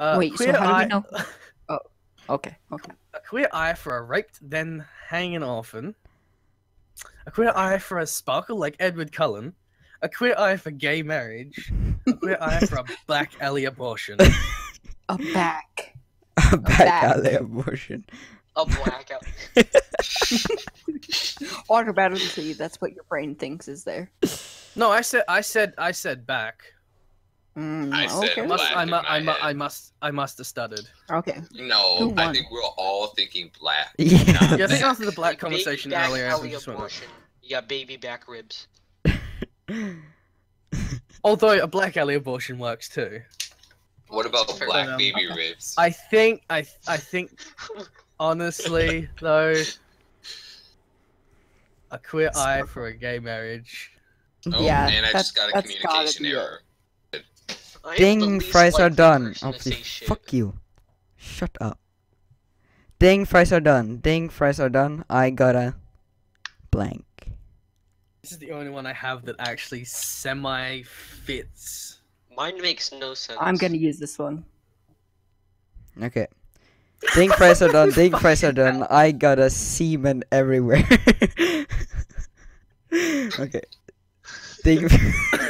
Uh, Wait, so queer how do we eye- know? Okay, okay. A queer eye for a raped, then hanging orphan. A queer eye for a sparkle like Edward Cullen. A queer eye for gay marriage. A queer eye for a black alley abortion. A back. A back back. alley abortion. A blackout. Automatically, that's what your brain thinks is there. No, I said, I said, I said back. Mm, I said okay. I must, Black I, in my I, mu- head. I must, I must have stuttered. Okay. No, I think we're all thinking black. Yeah. Yeah, I think Back. after the black Baby conversation back earlier, I alley just went like, abortion. You got baby back ribs. although a black alley abortion works too. What about Fair black enough. baby Okay. ribs? I think, I, I think, honestly though, a queer eye for a gay marriage. Oh, yeah, and I just got a communication be it. error. I am the Ding, fries are done. person Oh, to please, fuck you. Shut up. Ding, fries are done. Ding, fries are done. I got a blank. This is the only one I have that actually semi fits. Mine makes no sense. I'm gonna use this one. Okay. Ding, fries are done. Ding, fries are done. I got a semen everywhere. okay. Ding.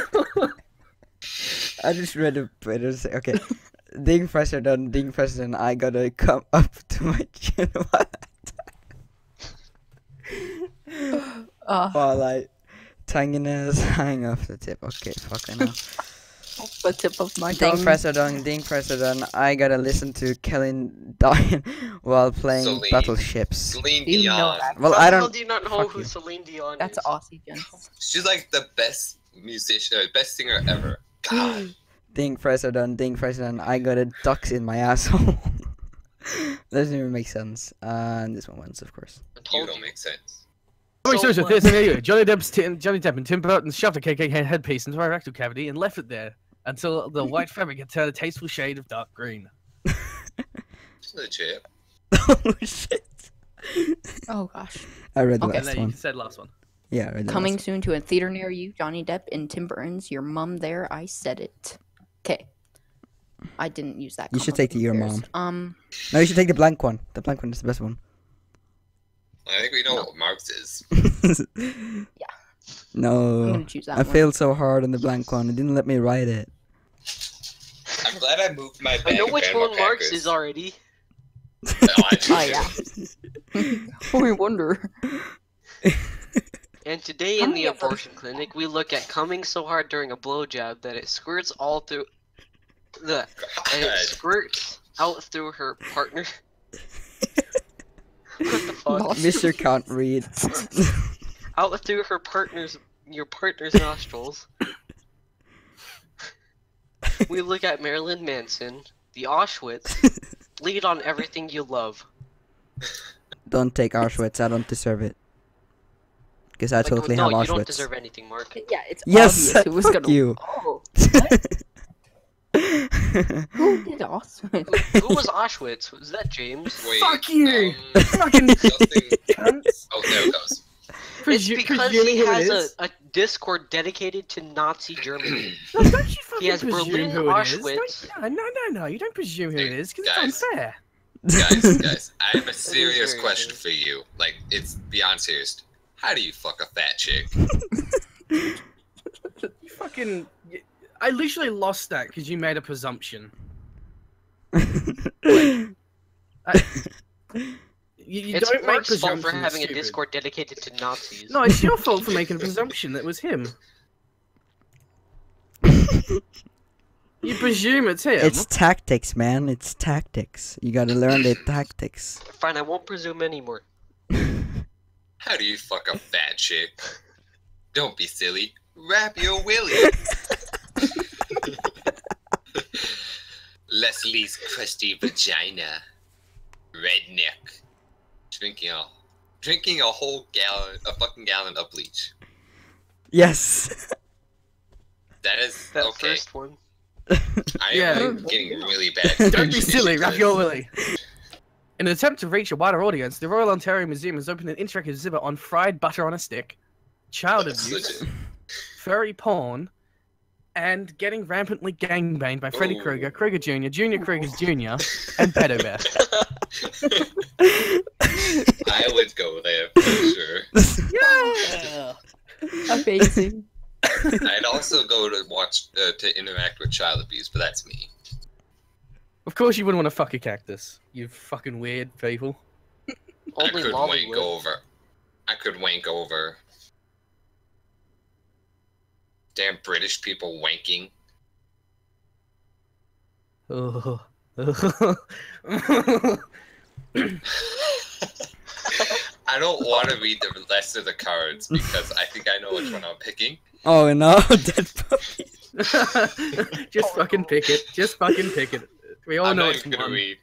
I just read a bit. of- Okay. Ding, fries done. Ding, fries are done. I gotta come up to my chin. What? Uh, While I tanginess hang off the tip. Okay, fucking hell. the tip of my Ding tongue. press are done, ding press are done. I gotta listen to Celine Dion while playing Celine. battleships. Celine You know Dion. Well, I don't. do you not know fuck who you. Celine Dion That's is? Aussie, gents. She's like the best musician, best singer ever. God. Ding press are done, ding press are done. I got a ducks in my asshole. Doesn't even make sense. Uh, and this one wins, of course. I You don't make sense. Oh, So so, so, what? there's an idiot. Johnny Depp's Tim, Johnny Depp and Tim Burton shoved a KK headpiece into my rectal cavity and left it there until the white fabric had turned a tasteful shade of dark green. It's legit. oh shit. Oh gosh. I read the Okay. And last then you one. said last one. Yeah, I Coming last soon to a theater near you, Johnny Depp and Tim Burton's Your Mum There, I Said It. Okay. I didn't use that. You should take the Your. Mom. Um. No, you should take the blank one. The blank one is the best one. I think we know No. what Marx is. I'm No. choose that I one. failed so hard on the blank one. It didn't let me write it. I'm glad I moved my I know which one Marx is already. No, I Oh yeah. I wonder. And today in the abortion clinic, we look at coming so hard during a blowjob that it squirts all through the and it squirts out through her partner. what the fuck? Mr. Can't read. Out through her partner's your partner's nostrils. we look at Marilyn Manson, the Auschwitz, lead on everything you love. don't take Auschwitz. I don't deserve it. Because I Like, totally no, have you don't deserve anything, Mark. Yeah, it's Yes, obvious who was fuck gonna. you. Oh, who did Auschwitz? Who, who was Auschwitz? Was that James? Wait, Fuck you! um, Fucking Justin. cunts. Oh, there it goes. It's Presu- because he has a, a Discord dedicated to Nazi Germany. No, don't you fucking has presume Berlin, who it is. Auschwitz. Don't, no, no, no, no. You don't presume who it Hey, is because it's unfair. Guys, guys, I have a serious very question for you. Like, it's beyond serious. How do you fuck a fat chick? You fucking. I literally lost that because you made a presumption. You, you it's don't make fault for having a. Discord dedicated to Nazis. No, it's your fault for making a presumption that was him. You presume it's him. it's tactics, man. It's tactics. You gotta learn the tactics. Fine, I won't presume anymore. How do you fuck a fat chick? Don't be silly. Wrap your willy. Leslie's crusty vagina. Redneck. Drinking a drinking a whole gallon a fucking gallon of bleach. Yes. That is That okay. first one. I am Yeah. like, getting really bad. Don't be silly, wrap your willy. In an attempt to reach a wider audience, the Royal Ontario Museum has opened an interactive exhibit on fried butter on a stick, child abuse, furry porn, and getting rampantly gangbanged by Freddy Ooh. Krueger, Krueger Jr., Junior Kruger's Jr., and Pedo Bear. I would go there for sure. Yeah. Amazing. I'd also go to watch uh, to interact with child abuse, but that's me. Of course, you wouldn't want to fuck a cactus. You fucking weird people. I could Molly wank would. over. I could wank over. Damn British people wanking. Oh. I don't want to read the rest of the cards because I think I know which one I'm picking. Oh no, dead puppy. Just fucking pick it. Just fucking pick it. We all I'm know not it's even gonna one. read.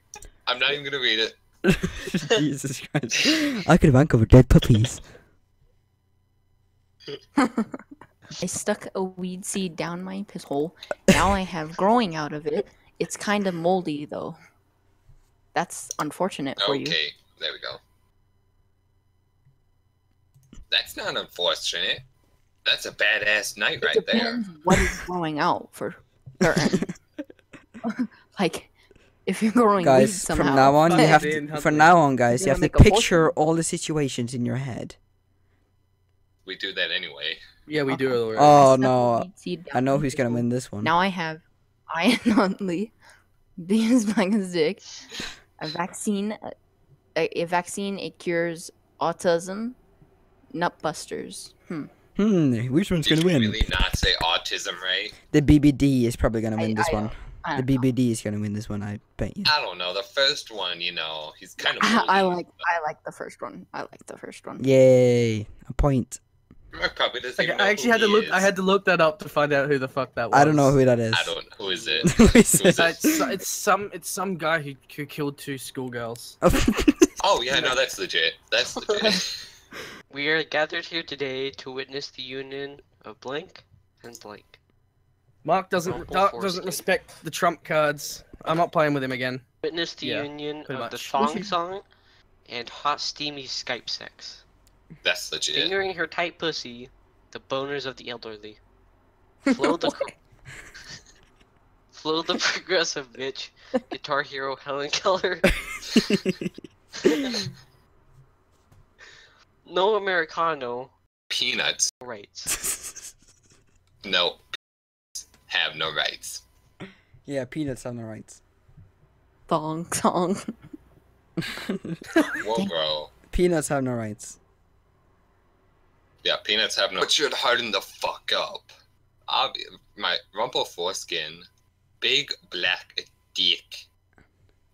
I'm not even gonna read it. Jesus Christ. I could wank over dead puppies. I stuck a weed seed down my piss hole. Now I have growing out of it. It's kind of moldy though. That's unfortunate for you. Okay, there we go. That's not unfortunate. That's a badass night It right there. depends what is growing out for certain. like, if you're growing weed Guys, somehow. from now on you have to, from now on guys, you have to gonna make a picture all the situations in your head. We do that anyway. Yeah, we do it already. Oh, I no, I know who's gonna win this one. Now I have Ian Huntley, Beans Black as Dick, a vaccine, a, a vaccine, it cures autism, nutbusters. Hmm. Hmm, which one's Did gonna you win? really not say autism right? The BBD is probably gonna I- win this I- one. I, The BBD is gonna win this one, I bet you. I don't know. The first one, you know, he's kind of. I, I moldy, like I like the first one. I like the first one. Yay, a point. but probably doesn't Okay, I actually had to look. is. I had to look that up to find out who the fuck that was. I don't know who that is. I don't. Who is it? Who is Who is Uh, it? it's, it's some. It's some guy who, who killed two schoolgirls. Oh yeah, no, that's legit. That's legit. We are gathered here today to witness the union of blank and blank. Mark doesn't. Rumble Dark Force doesn't respect the trump cards. I'm not playing with him again. Witness the Yeah, union pretty of the much. thong song and hot steamy Skype sex. that's legit. Fingering her tight pussy, the boners of the elderly. Flow the Flow the progressive bitch, guitar hero Helen Keller. no Americano Peanuts. rights. No. Have no rights. yeah, peanuts have no rights. Thong song. Whoa, bro. Peanuts have no rights. Yeah, peanuts have no. But should harden the fuck up. Obvi- my rumple foreskin, big black dick,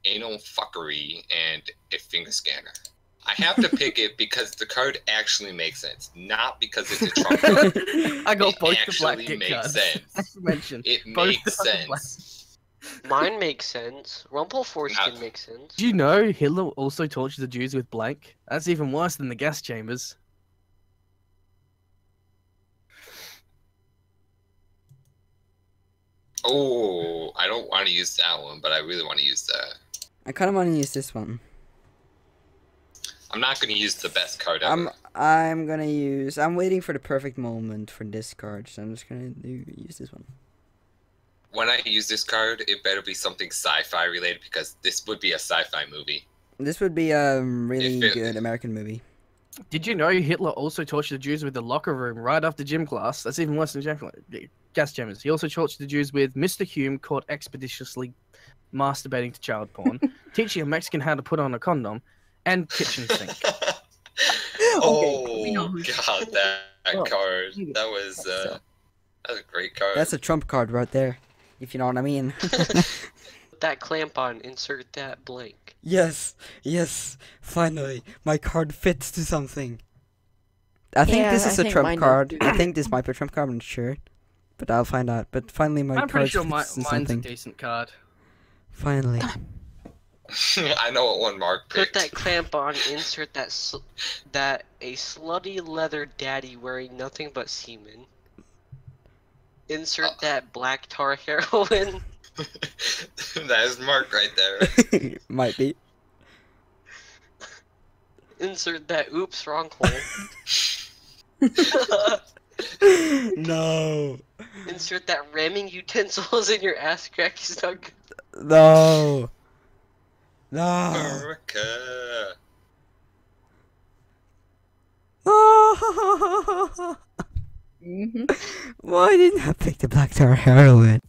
anal fuckery, and a finger scanner. I have to pick it because the card actually makes sense, not because it's a trump card. I got It both the black actually makes cards. sense. As you mentioned. It makes sense. Mine makes sense. Rumple foreskin No. makes sense. Do you know Hitler also tortured the Jews with blank? That's even worse than the gas chambers. Oh, I don't want to use that one, but I really want to use that. I kind of want to use this one. I'm not going to use the best card ever. I'm I'm gonna use. I'm waiting for the perfect moment for this card, so I'm just gonna do, use this one. When I use this card, it better be something sci-fi related because this would be a sci-fi movie. This would be a um, really it- good American movie. Did you know Hitler also tortured the Jews with the locker room right after gym class? That's even worse than jack- gas chambers. He also tortured the Jews with Mr. Hume caught expeditiously masturbating to child porn, teaching a Mexican how to put on a condom, and kitchen sink. oh we god, that, that Oh, card. That was uh, so- that was a great card. That's a trump card right there, if you know what I mean. Put that clamp on, insert that blank. yes, yes, finally, my card fits to something. I think Yeah, this is a trump card. I think this might be a trump card. I'm not sure, but I'll find out. But finally, my I'm card pretty sure my, mine's something. a decent card. Finally, I know what one Mark picked. Put that clamp on, insert that sl- that a slutty leather daddy wearing nothing but semen. Insert Uh. that black tar heroin. that is Mark right there. might be. Insert that oops wrong hole. no. Insert that ramming utensils in your ass crack is not good. No. No. America. No. hmm Why didn't I pick the black tar heroin?